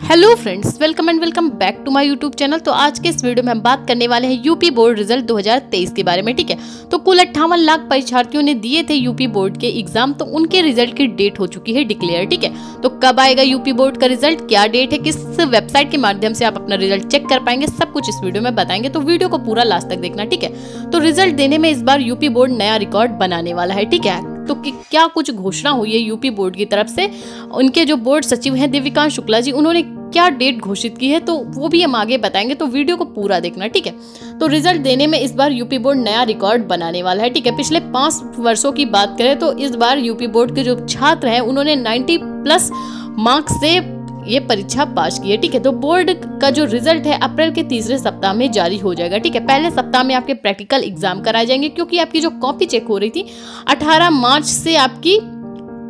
Hello friends welcome and welcome back to my YouTube channel तो आज के इस वीडियो में हम बात करने वाले हैं यूपी बोर्ड रिज़ल्ट 2023 के बारे में, ठीक है? तो कुल अट्ठावन लाख परीक्षार्थियों ने दिए थे यूपी बोर्ड के एग्ज़ाम तो उनके रिज़ल्ट की डेट हो चुकी है डिक्लेयर ठीक है? तो कब आएगा यूपी बोर्ड का रिज़ल्ट क्या डेट है? किस वेबसाइट के माध्यम से आप अपना रिज़ल्ट चेक कर पाएँगे? सब कुछ इस वीडियो में बताएँगे। तो वीडियो को पूरा लास्ट तक देखना, ठीक है? तो रिज़ल्ट देने में इस बार यूपी बोर्ड नया रिकॉर्ड बनाने वाला है, ठीक है? तो क्या कुछ घोषणा हुई है यूपी बोर्ड की तरफ़ से? उनके जो बोर्ड सचिव हैं देविकांत शुक्ला जी, उन्होंने क्या डेट घोषित की है? तो वो भी हम आगे बताएँगे तो वीडियो को पूरा देखना, ठीक है? तो रिज़ल्ट देने में इस बार यूपी बोर्ड नया रिकॉर्ड बनाने वाला है, ठीक है? पिछले पाँच वर्षों की बात करें तो इस बार यूपी बोर्ड के जो छात्र हैं, उन्होंने 90 प्लस मार्क्स से ये परीक्षा पास की है, ठीक है? तो बोर्ड का जो रिज़ल्ट है, अप्रैल के तीसरे सप्ताह में जारी हो जाएगा, ठीक है? पहले सप्ताह में आपके प्रैक्टिकल एग्ज़ाम कराए जाएँगे, क्योंकि आपकी जो कॉपी चेक हो रही थी 18 मार्च से आपकी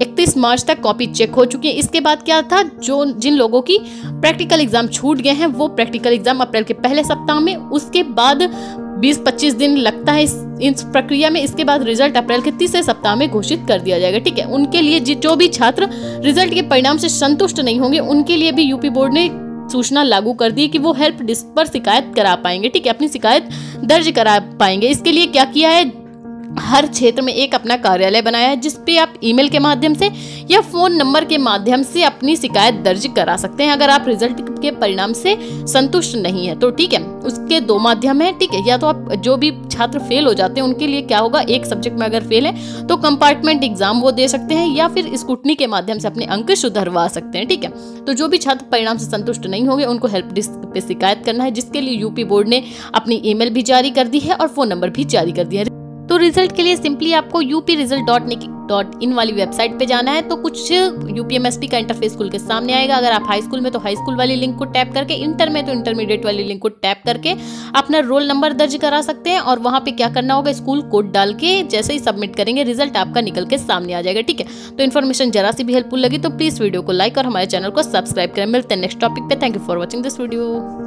31 मार्च तक कॉपी चेक हो चुकी है। इसके बाद क्या था? जो, जिन लोगों की प्रैक्टिकल एग्ज़ाम छूट गए हैं, वो प्रैक्टिकल एग्ज़ाम अप्रैल के पहले सप्ताह में, उसके बाद 20-25 दिन लगता है इस प्रक्रिया में। इसके बाद रिज़ल्ट अप्रैल के तीसरे सप्ताह में घोषित कर दिया जाएगा, ठीक है? उनके लिए जो भी छात्र रिज़ल्ट के परिणाम से संतुष्ट नहीं होंगे, उनके लिए भी यूपी बोर्ड ने सूचना लागू कर दी कि वो हेल्प डिस्क पर शिकायत करा पाएँगे, ठीक है? अपनी शिकायत दर्ज करा पाएँगे। इसके लिए क्या किया है? हर क्षेत्र में एक अपना कार्यालय बनाया है जिसपे आप ईमेल के माध्यम से या फ़ोन नंबर के माध्यम से अपनी शिकायत दर्ज करा सकते हैं, अगर आप रिज़ल्ट के परिणाम से संतुष्ट नहीं है तो ठीक है? उसके दो माध्यम है, ठीक है? या तो आप जो भी छात्र फेल हो जाते हैं, उनके लिए क्या होगा? एक सब्जेक्ट में अगर फेल है तो कंपार्टमेंट एग्ज़ाम वो दे सकते हैं, या फिर स्कूटनी के माध्यम से अपने अंक सुधरवा सकते हैं, ठीक है? तो जो भी छात्र परिणाम से संतुष्ट नहीं होंगे, उनको हेल्प डिस्क पे शिकायत करना है, जिसके लिए यूपी बोर्ड ने अपनी ईमेल भी जारी कर दी है और फ़ोन नंबर भी जारी कर दिया है। तो रिज़ल्ट के लिए सिंपली आपको UP result dot dot in वाली वेबसाइट पे जाना है तो कुछ यूपीएमएसपी का इंटरफेस खुल के सामने आएगा। अगर आप हाई स्कूल में तो हाई स्कूल वाली लिंक को टैप करके इंटर में तो इंटरमीडिएट वाली लिंक को टैप करके अपना रोल नंबर दर्ज करा सकते हैं और वहाँ पे क्या करना होगा स्कूल कोड डाल के जैसे ही सबमिट करेंगे रिज़ल्ट आपका निकल के सामने आ जाएगा, ठीक है? तो इन्फॉर्मेशन जरा सी भी हेल्पफुल लगी तो प्लीज़ वीडियो को लाइक और हमारे चैनल को सब्सक्राइब करें। मिलते हैं नेक्स्ट टॉपिक पे। Thank you for watching this video